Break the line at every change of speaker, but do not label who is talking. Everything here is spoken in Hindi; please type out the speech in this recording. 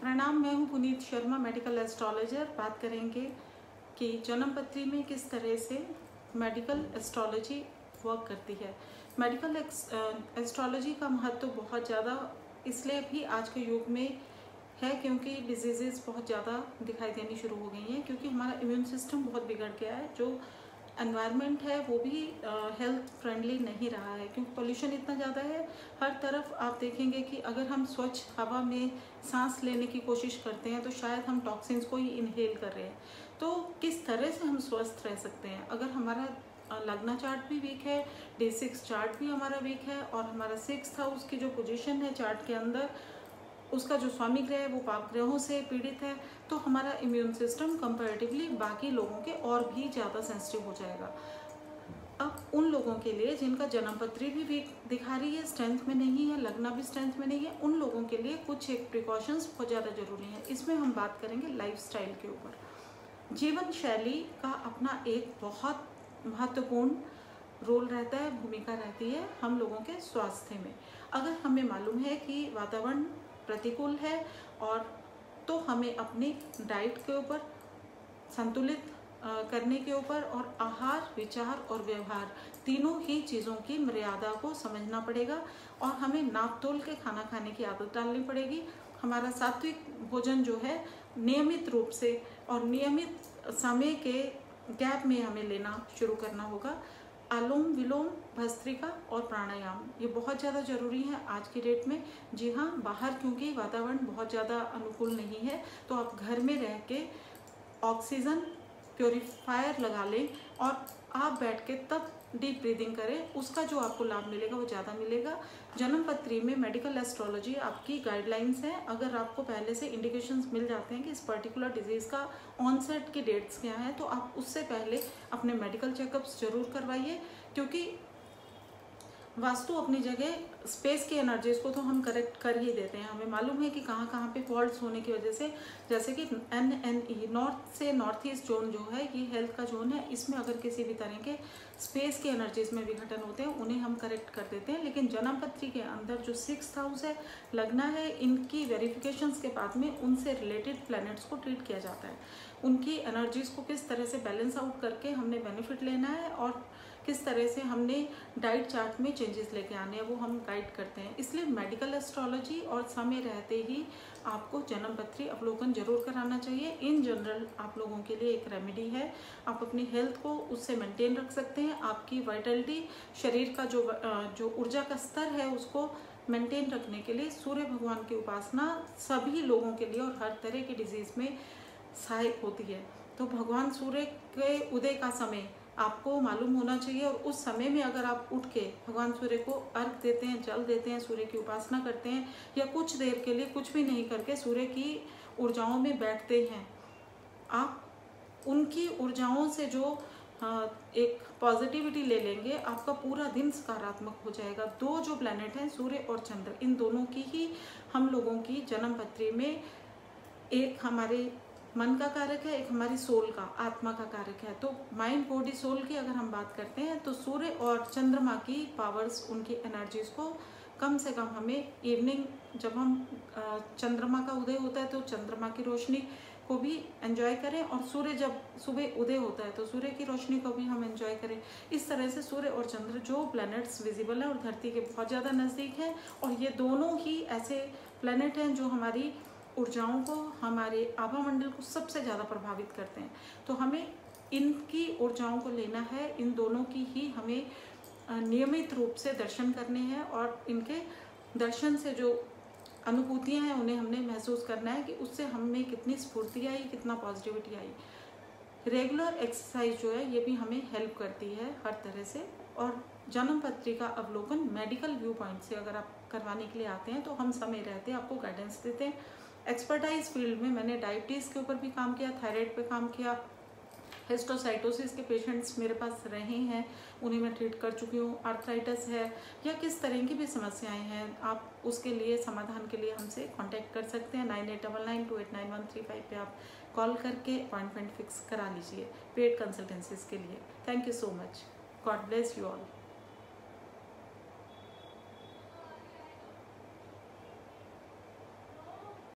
प्रणाम, मैं हूँ पुनीत शर्मा मेडिकल एस्ट्रोलॉजर बात करेंगे कि जन्म पत्री में किस तरह से मेडिकल एस्ट्रोलॉजी वर्क करती है। मेडिकल एस्ट्रोलॉजी का महत्व तो बहुत ज़्यादा इसलिए भी आज के युग में है क्योंकि डिज़ीज़ बहुत ज़्यादा दिखाई देनी शुरू हो गई हैं, क्योंकि हमारा इम्यून सिस्टम बहुत बिगड़ गया है, जो एनवायरनमेंट है, वो भी हेल्थ फ्रेंडली नहीं रहा है, क्योंकि पोल्यूशन इतना ज़्यादा है, हर तरफ़ आप देखेंगे कि अगर हम स्वच्छ हवा में सांस लेने की कोशिश करते हैं तो शायद हम टॉक्सिन्स को ही इनहेल कर रहे हैं। तो किस तरह से हम स्वस्थ रह सकते हैं? अगर हमारा लगना चार्ट भी वीक है डे सिक्स चार्ट भी हमारा वीक है, और हमारा सिक्स हाउस की जो पोजीशन है चार्ट के अंदर उसका जो स्वामी ग्रह है, वो पाप ग्रहों से पीड़ित है तो हमारा इम्यून सिस्टम कंपेरेटिवली बाकी लोगों के और भी ज़्यादा सेंसिटिव हो जाएगा। अब उन लोगों के लिए जिनका जन्म पत्री भी वीक दिखा रही है स्ट्रेंथ में नहीं है, लगना भी स्ट्रेंथ में नहीं है, उन लोगों के लिए कुछ एक प्रिकॉशंस बहुत ज़्यादा ज़रूरी है। इसमें हम बात करेंगे लाइफ के ऊपर। जीवन शैली का अपना एक बहुत महत्वपूर्ण रोल रहता है, भूमिका रहती है हम लोगों के स्वास्थ्य में। अगर हमें मालूम है कि वातावरण प्रतिकूल है और तो हमें अपनी डाइट के ऊपर संतुलित करने के ऊपर और आहार, विचार और व्यवहार तीनों ही चीज़ों की मर्यादा को समझना पड़ेगा और हमें नाप तोल के खाना खाने की आदत डालनी पड़ेगी। हमारा सात्विक भोजन जो है, नियमित रूप से और नियमित समय के गैप में हमें लेना शुरू करना होगा। अनुलोम विलोम, भस्त्रिका और प्राणायाम, ये बहुत ज़्यादा ज़रूरी है आज के डेट में। जी हाँ बाहर क्योंकि वातावरण बहुत ज़्यादा अनुकूल नहीं है तो आप घर में रह के ऑक्सीजन प्योरीफायर लगा लें और आप बैठ के तब डीप ब्रीदिंग करें। उसका जो आपको लाभ मिलेगा, वो ज़्यादा मिलेगा। जन्म पत्री में मेडिकल एस्ट्रोलॉजी आपकी गाइडलाइंस हैं। अगर आपको पहले से इंडिकेशंस मिल जाते हैं कि इस पर्टिकुलर डिज़ीज़ का ऑनसेट की डेट्स क्या है तो आप उससे पहले अपने मेडिकल चेकअप्स ज़रूर करवाइए। क्योंकि वास्तु अपनी जगह स्पेस की एनर्जीज को तो हम करेक्ट कर ही देते हैं। हमें मालूम है कि कहाँ कहाँ पे फॉल्ट होने की वजह से, जैसे कि एन एन ई नॉर्थ से नॉर्थ ईस्ट जोन जो है, ये हेल्थ का जोन है, इसमें अगर किसी भी तरह के स्पेस की एनर्जीज में विघटन होते हैं, उन्हें हम करेक्ट कर देते हैं। लेकिन जन्म पत्री के अंदर जो सिक्स हाउस है, लगना है इनकी वेरिफिकेशन के बाद में उनसे रिलेटेड प्लैनेट्स को ट्रीट किया जाता है। उनकी एनर्जीज को किस तरह से बैलेंस आउट करके हमने बेनिफिट लेना है और किस तरह से हमने डाइट चार्ट में चेंजेस लेके आने हैं, वो हम गाइड करते हैं। इसलिए मेडिकल एस्ट्रोलॉजी और समय रहते ही आपको जन्म पत्री अवलोकन ज़रूर कराना चाहिए। इन जनरल आप लोगों के लिए एक रेमेडी है। आप अपनी हेल्थ को उससे मेंटेन रख सकते हैं। आपकी वाइटलिटी शरीर का जो जो ऊर्जा का स्तर है, उसको मेंटेन रखने के लिए सूर्य भगवान की उपासना सभी लोगों के लिए और हर तरह की डिज़ीज़ में सहायक होती है। तो भगवान सूर्य के उदय का समय आपको मालूम होना चाहिए और उस समय में अगर आप उठ के भगवान सूर्य को अर्घ देते हैं, जल देते हैं, सूर्य की उपासना करते हैं या कुछ देर के लिए कुछ भी नहीं करके सूर्य की ऊर्जाओं में बैठते हैं, आप उनकी ऊर्जाओं से जो एक पॉजिटिविटी ले लेंगे, आपका पूरा दिन सकारात्मक हो जाएगा। दो जो प्लेनेट हैं, सूर्य और चंद्र, इन दोनों की ही हम लोगों की जन्म पत्री में एक हमारे मन का कारक है, एक हमारी सोल का, आत्मा का कारक है। तो माइंड बॉडी सोल की अगर हम बात करते हैं तो सूर्य और चंद्रमा की पावर्स उनकी एनर्जीज को कम से कम हमें इवनिंग जब हम चंद्रमा का उदय होता है तो चंद्रमा की रोशनी को भी एंजॉय करें और सूर्य जब सुबह उदय होता है तो सूर्य की रोशनी को भी हम एंजॉय करें। इस तरह से सूर्य और चंद्र जो प्लैनेट्स विजिबल हैं और धरती के बहुत ज़्यादा नज़दीक हैं और ये दोनों ही ऐसे प्लैनेट हैं जो हमारी ऊर्जाओं को, हमारे आभा मंडल को सबसे ज़्यादा प्रभावित करते हैं। तो हमें इनकी ऊर्जाओं को लेना है, इन दोनों की ही हमें नियमित रूप से दर्शन करने हैं और इनके दर्शन से जो अनुभूतियाँ हैं, उन्हें हमने महसूस करना है कि उससे हमें कितनी स्फूर्ति आई, कितना पॉजिटिविटी आई। रेगुलर एक्सरसाइज जो है, ये भी हमें हेल्प करती है हर तरह से। और जन्म पत्रिका अवलोकन मेडिकल व्यू पॉइंट से अगर आप करवाने के लिए आते हैं तो हम समय रहते आपको गाइडेंस देते हैं। एक्सपर्टाइज फ़ील्ड में मैंने डायबिटीज़ के ऊपर भी काम किया, थायराइड पे काम किया। हिस्टोसाइटोसिस के पेशेंट्स मेरे पास रहे हैं, उन्हें मैं ट्रीट कर चुकी हूँ। आर्थराइटिस है या किस तरह की भी समस्याएँ हैं, आप उसके लिए, समाधान के लिए हमसे कांटेक्ट कर सकते हैं। Nine eight double nine two eight nine one three five पर आप कॉल करके अपॉइंटमेंट फिक्स करा लीजिए पेड कंसल्टेंसीज के लिए। Thank you so much God bless you all